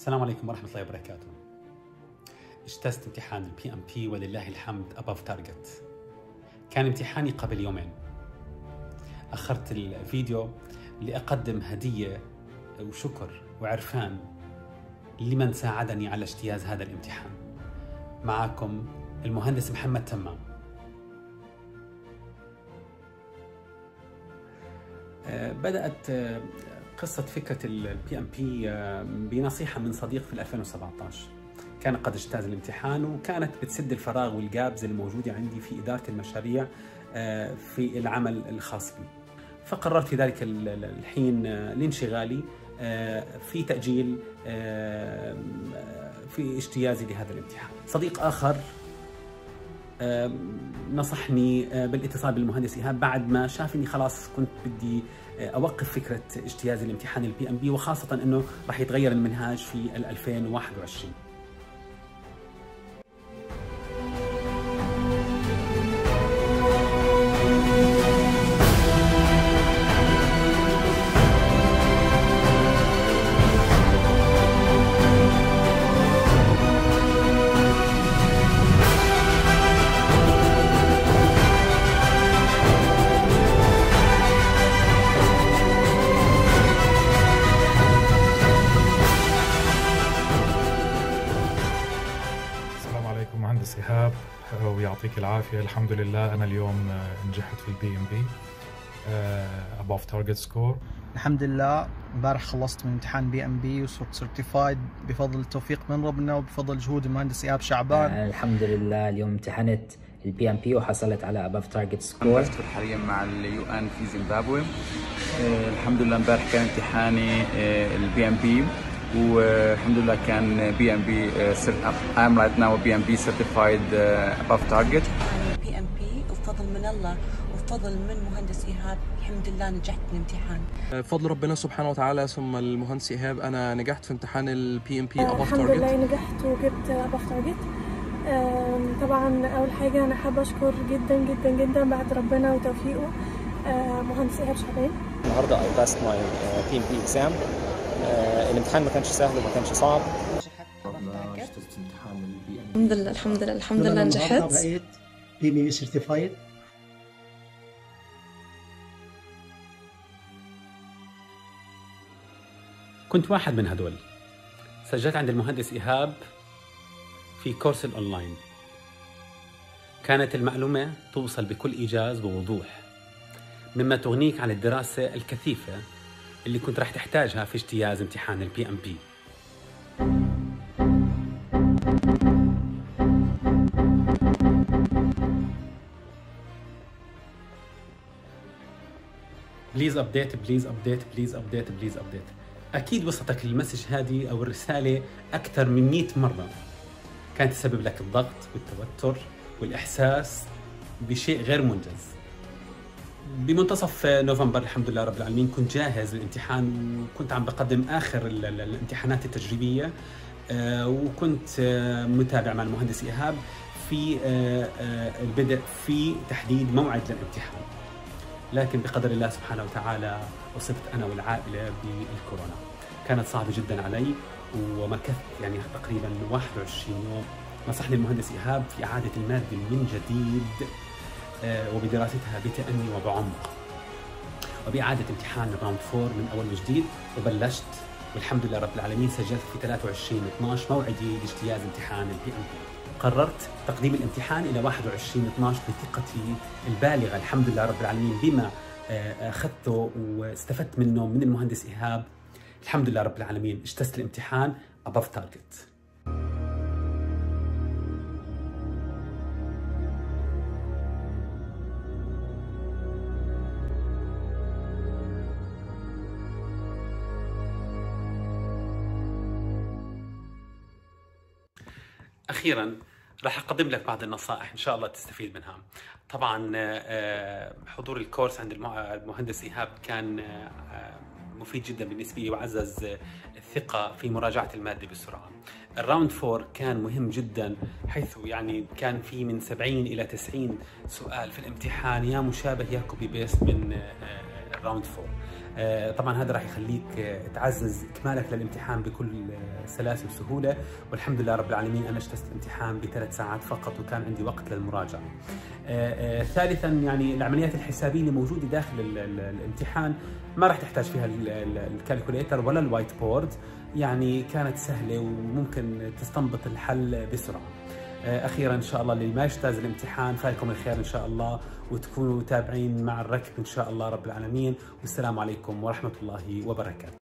السلام عليكم ورحمة الله وبركاته. اجتزت امتحان ال PMP ولله الحمد above target كان امتحاني قبل يومين. أخرت الفيديو لأقدم هدية وشكر وعرفان لمن ساعدني على اجتياز هذا الامتحان. معكم المهندس محمد تمام. آه، بدأت قصة فكرة ال PMP بنصيحة من صديق في 2017 كان قد اجتاز الامتحان وكانت بتسد الفراغ وال gaps الموجودة عندي في إدارة المشاريع آه، في العمل الخاص بي. فقررت في ذلك الحين آه، لانشغالي آه، في تأجيل في اجتيازي لهذا الامتحان. صديق آخر نصحني بالاتصال بالمهندس إيهاب بعد ما شاف اني خلاص كنت بدي أوقف فكرة اجتياز الامتحان ال PMP وخاصة إنه راح يتغير المنهاج في 2021 مهندس إيهاب ويعطيك العافية. الحمد لله أنا اليوم آه، نجحت في ال PMP above target score الحمد لله. امبارح خلصت من امتحان PMP وصرت certified بفضل التوفيق من ربنا وبفضل جهود المهندس إيهاب شعبان. آه الحمد لله. اليوم امتحنت ال PMP وحصلت على above target score حاليا مع ال UN في زيمبابوي. آه الحمد لله امبارح كان امتحاني آه ال PMP والحمد لله كان بي ام بي I'm right now بي ام بي certified uh, above target. PMP وفضل من الله وفضل من مهندس إيهاب. الحمد لله نجحت بالامتحان بفضل ربنا سبحانه وتعالى ثم المهندس إيهاب أنا نجحت في امتحان ال PMP above target. الحمد لله نجحت وجبت above target. طبعا أول حاجة أنا حابة أشكر جدا جدا جدا بعد ربنا وتوفيقه مهندس إيهاب شعبان. النهارده I passed my uh, PMP exam. آه الامتحان ما كانش سهل وما كانش صعب. الحمد لله الحمد لله الحمد لله نجحت. بقيت PMP certified كنت واحد من هدول. سجلت عند المهندس إيهاب في course ال online. كانت المعلومة توصل بكل إيجاز ووضوح مما تغنيك عن الدراسة الكثيفة اللي كنت راح تحتاجها في اجتياز امتحان ال PMP please update please update please update please update أكيد وصلتك ال message هذه أو الرسالة أكثر من 100 مرة. كانت تسبب لك الضغط والتوتر والإحساس بشيء غير منجز. بمنتصف نوفمبر الحمد لله رب العالمين كنت جاهز للامتحان. وكنت عم بقدم آخر الامتحانات التجريبية وكنت متابع مع المهندس إيهاب في البدء في تحديد موعد للامتحان. لكن بقدر الله سبحانه وتعالى أصبت أنا والعائلة بالكورونا. كانت صعبة جدا علي ومكثت يعني تقريبا 21 يوم. نصحني المهندس إيهاب في إعادة المادة من جديد. وبدراستها بتأني وبعمق وبإعادة امتحان round 4 من أول وجديد وبلشت والحمد لله رب العالمين سجلت في 23 12 موعدي لاجتياز امتحان ال PMP قررت تقديم الامتحان إلى 21 12 بثقتي البالغة الحمد لله رب العالمين بما أخذته واستفدت منه من المهندس إيهاب. الحمد لله رب العالمين اجتزت الامتحان above target. أخيرا راح أقدم لك بعض النصائح إن شاء الله تستفيد منها. طبعا حضور ال course عند المهندس إيهاب كان مفيد جدا بالنسبة لي وعزز الثقة في مراجعة المادة بسرعة. ال round 4 كان مهم جدا حيث يعني كان في من 70 إلى 90 سؤال في الامتحان. يا مشابه يا copy paste من ال round 4 آه، طبعا هذا راح يخليك آه، تعزز إكمالك للامتحان بكل آه، سلاسه وسهولة والحمد لله رب العالمين أنا اجتزت الامتحان بثلاث ساعات فقط وكان عندي وقت للمراجعة. آه، آه، ثالثا يعني العمليات الحسابية اللي موجودة داخل ال- ال- الامتحان ما راح تحتاج فيها ال- ال- ال calculator ولا ال whiteboard يعني كانت سهلة وممكن تستنبط الحل بسرعة. آه، أخيرا إن شاء الله اللي ما يجتاز الامتحان. فالكم الخير إن شاء الله وتكونوا تابعين مع الركب إن شاء الله رب العالمين. والسلام عليكم ورحمة الله وبركاته.